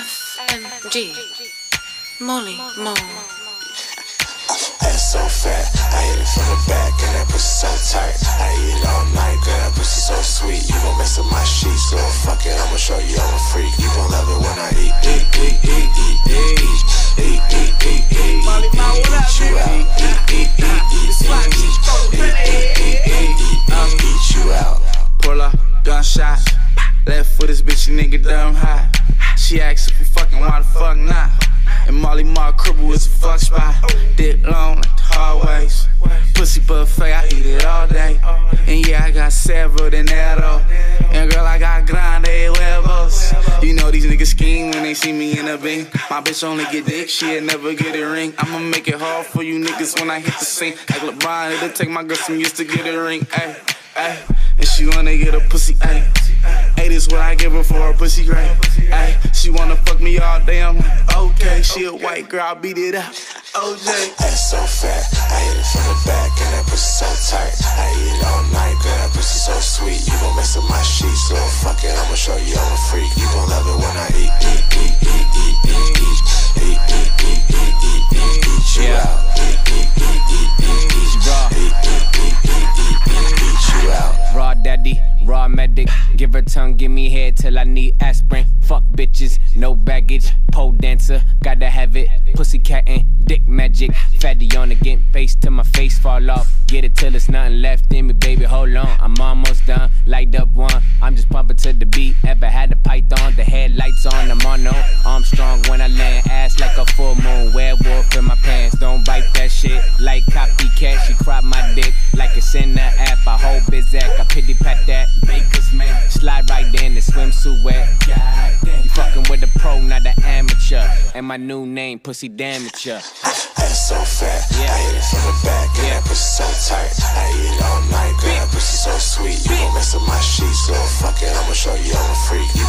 FMG. Mally Mall. Ass so fat, I hit it from the back and that pussy so tight. I eat it all night, girl, that pussy so sweet. You gon' mess up my sheets, so fuck it, I'ma show you I'm a freak. You gon' love it when I eat, eat, eat, eat, eat, eat, eat, eat, eat, eat, eat, Molly eat, Mo, what up, eat you nigga? out, eat, eat, eat, eat, eat, eat, eat, eat, eat, eat, eat you out. Pull up, gunshot. Left foot this bitch, nigga dumb hot. She asked if we fucking, why the fuck not? And Mally Mall cribble is a fuck spot. Dick long like the hallways. Pussy buffet, I eat it all day. And yeah, I got several dinero. And girl, I got grande huevos. You know these niggas scheme when they see me in a beam. My bitch only get dick, she'll never get a ring. I'ma make it hard for you niggas when I hit the scene. Like LeBron, it'll take my girl some years to get a ring. Ayy, ayy. And she wanna get a pussy, ayy. Ayy, this what I give her for a pussy, right? Ayy, she wanna fuck me all day. I'm like, okay, she a white girl, I'll beat it up. OJ. Ass so fat, I hit it from the back and that pussy so tight. I eat it all night, girl, that pussy so sweet. You gon' mess up my Give her tongue, give me head till I need aspirin. Fuck bitches, no baggage. Pole dancer, gotta have it. Pussy cat and dick magic. Fatty on again, face till my face fall off. Get it till it's nothing left in me, baby. Hold on, I'm almost done. Light up one, I'm just in the swimsuit wet. God you fucking with a pro, not an amateur. And my new name, Pussy Damager. Ass so fat, Yeah. I hit it from the back and Yeah. that pussy so tight. I eat it all night, girl, that pussy so sweet. You gon' mess up my sheets, so fuck it, I'ma show you I'm a freak. You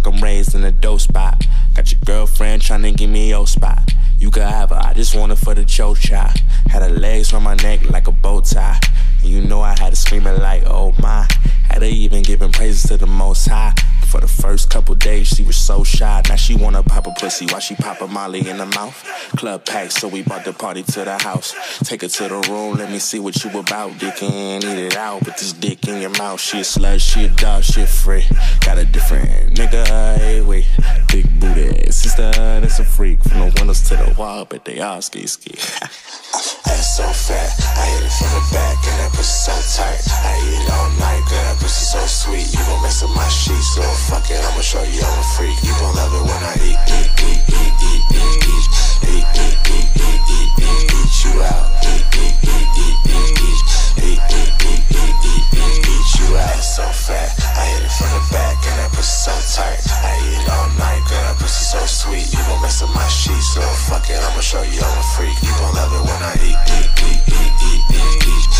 like I'm raised in a dope spot. Got your girlfriend tryna give me your spot. You could have her, I just want her for the choke chop. Had her legs on my neck like a bow tie. And you know I had her screaming like, oh my. Her even giving praises to the most high. For the first couple days, she was so shy. Now she wanna pop a pussy while she pop a molly in the mouth. Club packed, so we brought the party to the house. Take her to the room, let me see what you about. Dick in, eat it out with this dick in your mouth. She a slut, she a dog, she a free. Got a different nigga, hey, wait. Big booty sister, that's a freak. From the windows to the wall, but they all ski ski. Ass so fat, I hit it from the back and that my so fuck it, I'ma show you I'm a freak. You gon' love it when I eat, eat, eat, eat, eat, eat.